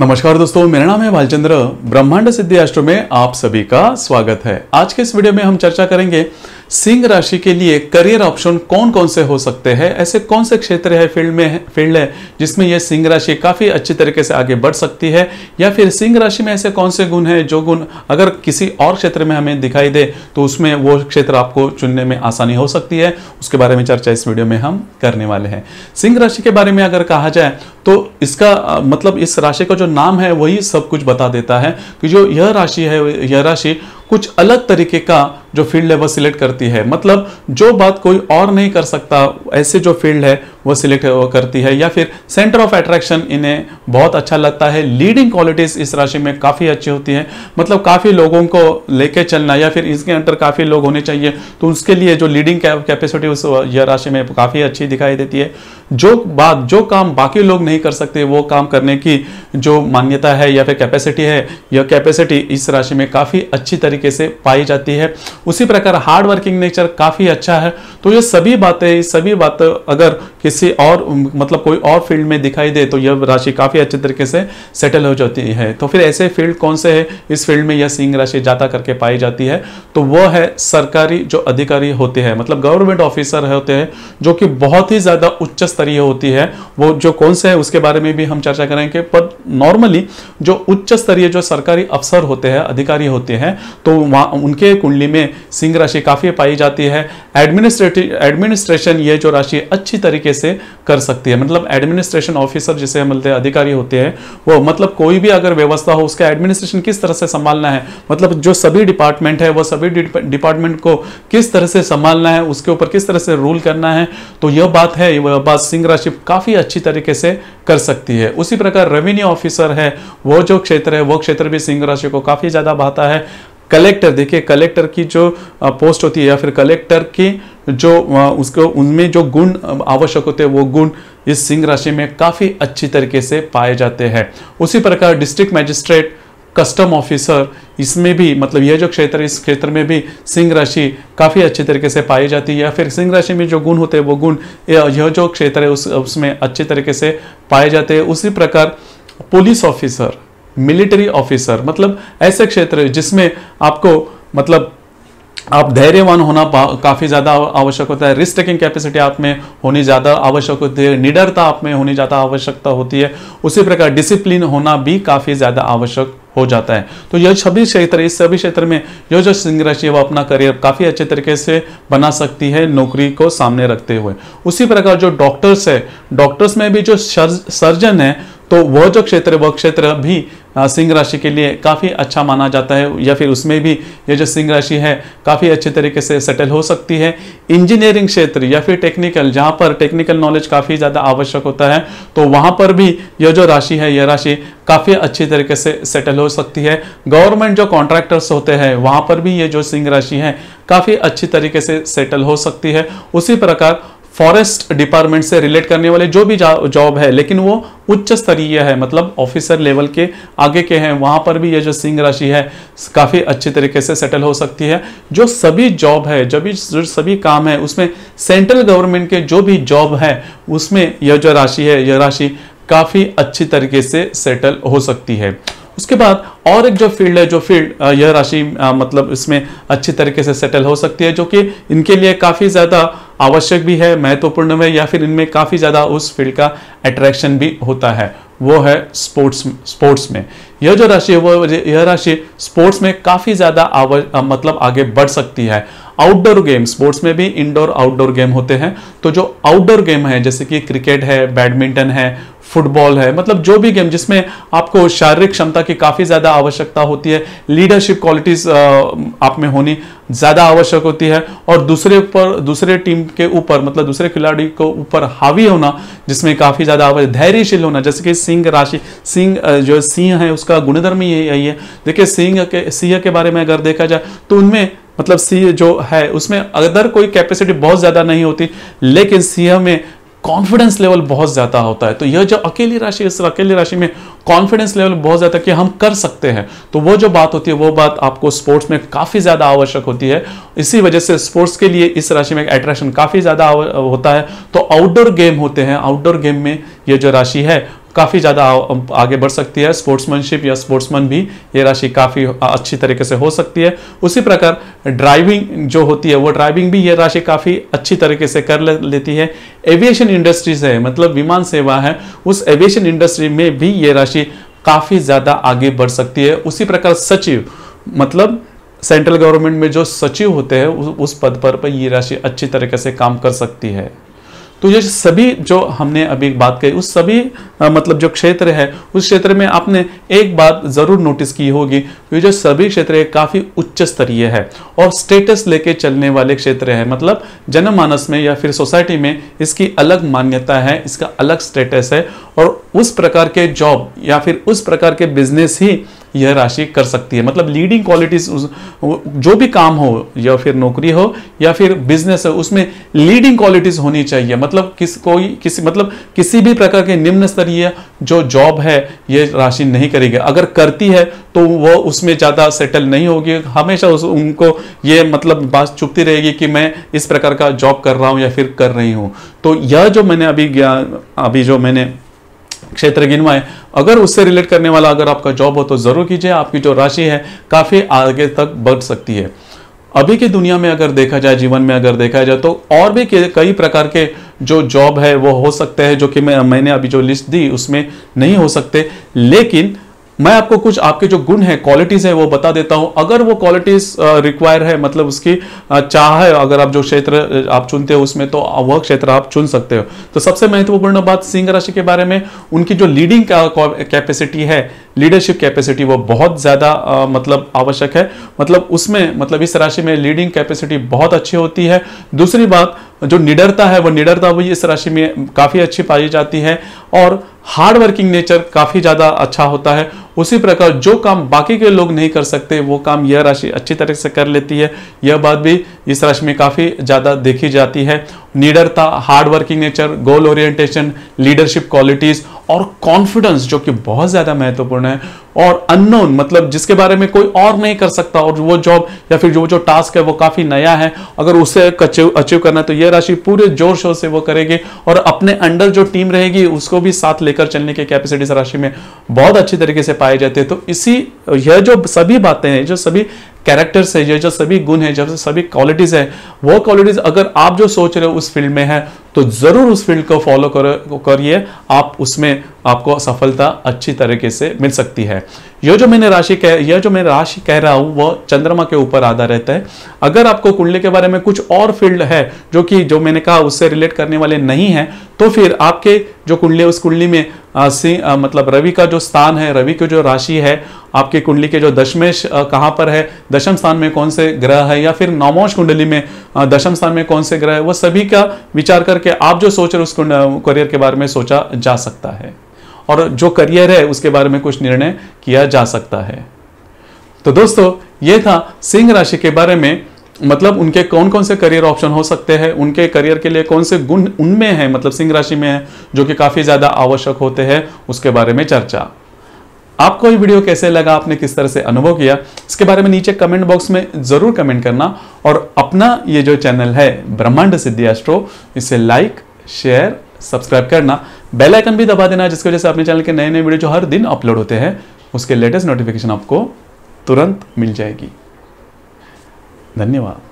नमस्कार दोस्तों, मेरा नाम है भालचंद्र ब्रह्मांड सिद्धि एस्ट्रो में आप सभी का स्वागत है। आज के इस वीडियो में हम चर्चा करेंगे सिंह राशि के लिए करियर ऑप्शन कौन कौन से हो सकते हैं? ऐसे कौन से क्षेत्र है फ़ील्ड में, फ़ील्ड है जिसमें यह सिंह राशि काफ़ी अच्छी तरीके से आगे बढ़ सकती है? या फिर सिंह राशि में ऐसे कौन से गुण है जो गुण अगर किसी और क्षेत्र में हमें दिखाई दे तो उसमें वो क्षेत्र आपको चुनने में आसानी हो सकती है। उसके बारे में चर्चा इस वीडियो में हम करने वाले हैं। सिंह राशि के बारे में अगर कहा जाए तो इसका मतलब इस राशि का जो नाम है, वही सब कुछ बता देता है कि जो यह राशि है, यह राशि कुछ अलग तरीके का जो फ़ील्ड है वह सिलेक्ट करती है। मतलब जो बात कोई और नहीं कर सकता, ऐसे जो फ़ील्ड है, वो सिलेक्ट करती है। या फिर सेंटर ऑफ़ अट्रैक्शन इन्हें बहुत अच्छा लगता है। लीडिंग क्वालिटीज इस राशि में काफ़ी अच्छी होती है। मतलब काफ़ी लोगों को लेके चलना या फिर इसके अंदर काफ़ी लोग होने चाहिए तो उसके लिए जो लीडिंग कैपेसिटी उस यह राशि में काफ़ी अच्छी दिखाई देती है। जो बात, जो काम बाकी लोग नहीं कर सकते, वो काम करने की जो मान्यता है या फिर कैपेसिटी है, यह कैपेसिटी इस राशि में काफ़ी अच्छी तरीके से पाई जाती है। उसी प्रकार हार्ड वर्किंग नेचर काफ़ी अच्छा है। तो ये सभी बातें सभी बातें अगर किसी और मतलब कोई और फ़ील्ड में दिखाई दे तो यह राशि काफ़ी अच्छे तरीके से सेटल हो जाती है। तो फिर ऐसे फ़ील्ड कौन से है? इस फ़ील्ड में यह सिंह राशि जाता करके पाई जाती है। तो वह है सरकारी जो अधिकारी होते हैं मतलब गवर्नमेंट ऑफिसर होते हैं, जो कि बहुत ही ज़्यादा उच्च स्तरीय होती है। वो जो कौन से है, उसके बारे में भी हम चर्चा करेंगे। पर नॉर्मली जो उच्च स्तरीय जो सरकारी अफसर होते हैं, अधिकारी होते हैं तो वहाँ उनके कुंडली में सिंह राशि काफ़ी पाई जाती है। एडमिनिस्ट्रेटिव एडमिनिस्ट्रेशन ये जो राशि अच्छी तरीके से कर सकती है। मतलब एडमिनिस्ट्रेशन ऑफिसर जिसे हम बोलते हैं, अधिकारी होते हैं, वो मतलब कोई भी अगर व्यवस्था हो, उसका एडमिनिस्ट्रेशन किस तरह से संभालना है मतलब जो सभी डिपार्टमेंट है, वो सभी डिपार्टमेंट को किस तरह से संभालना है, उसके ऊपर किस तरह से रूल करना है तो यह बात है, यह बात सिंह राशि काफ़ी अच्छी तरीके से कर सकती है। उसी प्रकार रेवेन्यू ऑफिसर है, वो जो क्षेत्र है, वो क्षेत्र भी सिंह राशि को काफ़ी ज़्यादा भाता है। कलेक्टर, देखिए कलेक्टर की जो पोस्ट होती है या फिर कलेक्टर की जो उसको, उनमें जो गुण आवश्यक होते हैं, वो गुण इस सिंह राशि में काफ़ी अच्छी तरीके से पाए जाते हैं। उसी प्रकार डिस्ट्रिक्ट मैजिस्ट्रेट कस्टम ऑफिसर इसमें भी मतलब यह जो क्षेत्र, इस क्षेत्र में भी सिंह राशि काफ़ी अच्छी तरीके से पाई जाती है। या फिर सिंह राशि में जो गुण होते हैं, वो गुण यह जो क्षेत्र है, उस, उसमें अच्छे तरीके से पाए जाते हैं। उसी प्रकार पुलिस ऑफिसर मिलिट्री ऑफिसर मतलब ऐसे क्षेत्र जिसमें आपको मतलब आप धैर्यवान होना काफ़ी ज़्यादा आवश्यक होता है। रिस्क टेकिंग कैपेसिटी आप में होनी ज़्यादा आवश्यक होती है। निडरता आप में होनी ज़्यादा आवश्यकता होती है। उसी प्रकार डिसिप्लिन होना भी काफ़ी ज़्यादा आवश्यक हो जाता है। तो यह सभी क्षेत्र, इस सभी क्षेत्र में यह जो सिंह राशि है, वो अपना करियर काफ़ी अच्छे तरीके से बना सकती है, नौकरी को सामने रखते हुए। उसी प्रकार जो डॉक्टर्स है डॉक्टर्स में भी जो सर्जन है तो वह जो क्षेत्र वह क्षेत्र भी सिंह राशि के लिए काफ़ी अच्छा माना जाता है या फिर उसमें भी ये जो सिंह राशि है, काफ़ी अच्छे तरीके से सेटल हो सकती है। इंजीनियरिंग क्षेत्र या फिर टेक्निकल जहाँ पर टेक्निकल नॉलेज काफ़ी ज़्यादा आवश्यक होता है तो वहाँ पर भी यह जो राशि है यह राशि काफ़ी अच्छी तरीके से सेटल हो सकती है। गवर्नमेंट जो कॉन्ट्रैक्टर्स होते हैं, वहाँ पर भी ये जो सिंह राशि है, काफ़ी अच्छी तरीके से सेटल हो सकती है। उसी प्रकार फॉरेस्ट डिपार्टमेंट से रिलेट करने वाले जो भी जॉब है, लेकिन वो उच्च स्तरीय है मतलब ऑफिसर लेवल के आगे के हैं, वहाँ पर भी ये जो सिंह राशि है, काफ़ी अच्छी तरीके से सेटल हो सकती है। जो सभी जॉब है, जो भी जो सभी काम है, उसमें सेंट्रल गवर्नमेंट के जो भी जॉब है, उसमें यह जो राशि है, यह राशि काफ़ी अच्छी तरीके से सेटल हो सकती है। उसके बाद और एक जो फ़ील्ड है, जो फ़ील्ड यह राशि मतलब इसमें अच्छी तरीके से सेटल हो सकती है, जो कि इनके लिए काफ़ी ज़्यादा आवश्यक भी है, महत्वपूर्ण है या फिर इनमें काफ़ी ज़्यादा उस फ़ील्ड का अट्रैक्शन भी होता है। वो है स्पोर्ट्स स्पोर्ट्स में। यह जो राशि है, वो यह राशि स्पोर्ट्स में काफ़ी ज़्यादा मतलब आगे बढ़ सकती है। आउटडोर गेम स्पोर्ट्स में भी इंडोर आउटडोर गेम होते हैं। तो जो आउटडोर गेम है, जैसे कि क्रिकेट है बैडमिंटन है फुटबॉल है। मतलब जो भी गेम जिसमें आपको शारीरिक क्षमता की काफ़ी ज़्यादा आवश्यकता होती है लीडरशिप क्वालिटीज़ आप में होनी ज़्यादा आवश्यक होती है। और दूसरे ऊपर दूसरे टीम के ऊपर मतलब दूसरे खिलाड़ी को ऊपर हावी होना, जिसमें काफ़ी ज़्यादा आवश्यक धैर्यशील होना, जैसे कि सिंह राशि, सिंह जो सिंह है, उसका गुणधर्म ही यही है। देखिए, सिंह के सिंह के बारे में अगर देखा जाए तो उनमें मतलब सिंह जो है, उसमें अगर कोई कैपेसिटी बहुत ज़्यादा नहीं होती, लेकिन सिंह में कॉन्फिडेंस लेवल बहुत ज़्यादा होता है। तो यह जो अकेली राशि, इस अकेली राशि में कॉन्फिडेंस लेवल बहुत ज़्यादा कि हम कर सकते हैं। तो वो जो बात होती है, वो बात आपको स्पोर्ट्स में काफ़ी ज़्यादा आवश्यक होती है। इसी वजह से स्पोर्ट्स के लिए इस राशि में अट्रैक्शन काफ़ी ज़्यादा होता है। तो आउटडोर गेम होते हैं। आउटडोर गेम में यह जो राशि है काफ़ी ज़्यादा आगे बढ़ सकती है। स्पोर्ट्समैनशिप या स्पोर्ट्समैन भी ये राशि काफ़ी अच्छी तरीके से हो सकती है। उसी प्रकार ड्राइविंग जो होती है वो ड्राइविंग भी ये राशि काफ़ी अच्छी तरीके से कर ले, लेती है। एविएशन इंडस्ट्रीज़ है मतलब विमान सेवा है उस एविएशन इंडस्ट्री में भी ये राशि काफ़ी ज़्यादा आगे बढ़ सकती है। उसी प्रकार सचिव मतलब सेंट्रल गवर्नमेंट में जो सचिव होते हैं उस पद पर, पर ये राशि अच्छी तरीके से काम कर सकती है। तो ये सभी जो हमने अभी बात कही उस सभी आ, मतलब जो क्षेत्र है उस क्षेत्र में आपने एक बात ज़रूर नोटिस की होगी ये जो सभी क्षेत्र है काफ़ी उच्च स्तरीय है और स्टेटस लेके चलने वाले क्षेत्र है। मतलब जनमानस में या फिर सोसाइटी में इसकी अलग मान्यता है इसका अलग स्टेटस है और उस प्रकार के जॉब या फिर उस प्रकार के बिज़नेस ही यह राशि कर सकती है। मतलब लीडिंग क्वालिटीज जो भी काम हो, या फिर नौकरी हो, या फिर बिज़नेस हो, उसमें लीडिंग क्वालिटीज होनी चाहिए। मतलब किस, कोई, किसी मतलब किसी भी प्रकार के निम्न स्तरीय जो जॉब है, ये राशि नहीं करेगी। अगर करती है तो वह उसमें ज़्यादा सेटल नहीं होगी। हमेशा उस, उनको ये मतलब बात चुपती रहेगी कि मैं इस प्रकार का जॉब कर रहा हूँ या फिर कर रही हूँ। तो यह जो मैंने अभी अभी जो मैंने क्षेत्र गिनवाए अगर उससे रिलेट करने वाला अगर आपका जॉब हो तो ज़रूर कीजिए, आपकी जो राशि है, काफ़ी आगे तक बढ़ सकती है। अभी की दुनिया में अगर देखा जाए, जीवन में अगर देखा जाए तो और भी कई प्रकार के जो जॉब है, वो हो सकते हैं, जो कि मैं मैंने अभी जो लिस्ट दी, उसमें नहीं हो सकते। लेकिन मैं आपको कुछ आपके जो गुण है क्वालिटीज है, वो बता देता हूँ। अगर वो क्वालिटीज रिक्वायर है मतलब उसकी चाह है, अगर आप जो क्षेत्र आप चुनते हो उसमें तो वह क्षेत्र आप चुन सकते हो। तो सबसे महत्वपूर्ण बात सिंह राशि के बारे में, उनकी जो लीडिंग कैपेसिटी है लीडरशिप कैपेसिटी वो बहुत ज़्यादा मतलब आवश्यक है। मतलब उसमें मतलब इस राशि में लीडिंग कैपेसिटी बहुत अच्छी होती है। दूसरी बात जो निडरता है, वो निडरता भी इस राशि में काफ़ी अच्छी पाई जाती है और हार्ड वर्किंग नेचर काफ़ी ज़्यादा अच्छा होता है। उसी प्रकार जो काम बाकी के लोग नहीं कर सकते, वो काम यह राशि अच्छी तरह से कर लेती है। यह बात भी इस राशि में काफ़ी ज़्यादा देखी जाती है। निडरता hard working nature goal orientation leadership qualities और कॉन्फिडेंस जो कि बहुत ज़्यादा महत्वपूर्ण है, और अननोन मतलब जिसके बारे में कोई और नहीं कर सकता, और वो जॉब या फिर जो जो टास्क है, वो काफ़ी नया है। अगर उसे अचीव करना है तो यह राशि पूरे ज़ोर शोर से वो करेगी, और अपने अंडर जो टीम रहेगी, उसको भी साथ लेकर चलने की कैपेसिटी राशि में बहुत अच्छी तरीके से पाए जाते हैं। तो इसी, यह जो सभी बातें हैं, जो सभी कैरेक्टर्स है ये जो सभी गुण है, जो सभी क्वालिटीज है, वो क्वालिटीज अगर आप जो सोच रहे हो उस फ़ील्ड में है तो ज़रूर उस फ़ील्ड को फॉलो करो करिए। आप उसमें आपको सफलता अच्छी तरीके से मिल सकती है। यह जो मैंने राशि कह यह जो मैं राशि कह रहा हूँ वह चंद्रमा के ऊपर आधा रहता है। अगर आपको कुंडली के बारे में कुछ और फ़ील्ड है जो कि जो मैंने कहा उससे रिलेट करने वाले नहीं है तो फिर आपके जो कुंडली उस कुंडली में आ, आ, मतलब रवि का जो स्थान है रवि की जो राशि है आपके कुंडली के जो दशमेश कहाँ पर है दशम स्थान में कौन से ग्रह है या फिर नौमोश कुंडली में दशम स्थान में कौन से ग्रह है वह सभी का विचार करके आप जो सोच रहे उस करियर के बारे में सोचा जा सकता है। और जो करियर है उसके बारे में कुछ निर्णय किया जा सकता है। तो दोस्तों, ये था सिंह राशि के बारे में मतलब उनके कौन कौन से करियर ऑप्शन हो सकते हैं, उनके करियर के लिए कौन से गुण उनमें है मतलब सिंह राशि में है, जो कि काफ़ी ज़्यादा आवश्यक होते हैं, उसके बारे में चर्चा। आपको ये वीडियो कैसे लगा, आपने किस तरह से अनुभव किया, इसके बारे में नीचे कमेंट बॉक्स में ज़रूर कमेंट करना और अपना ये जो चैनल है, ब्रह्मांड सिद्धि एस्ट्रो इसे लाइक शेयर सब्सक्राइब करना। बेल आइकन भी दबा देना, जिसकी वजह से अपने चैनल के नए नए वीडियो जो हर दिन अपलोड होते हैं, उसके लेटेस्ट नोटिफिकेशन आपको तुरंत मिल जाएगी। धन्यवाद।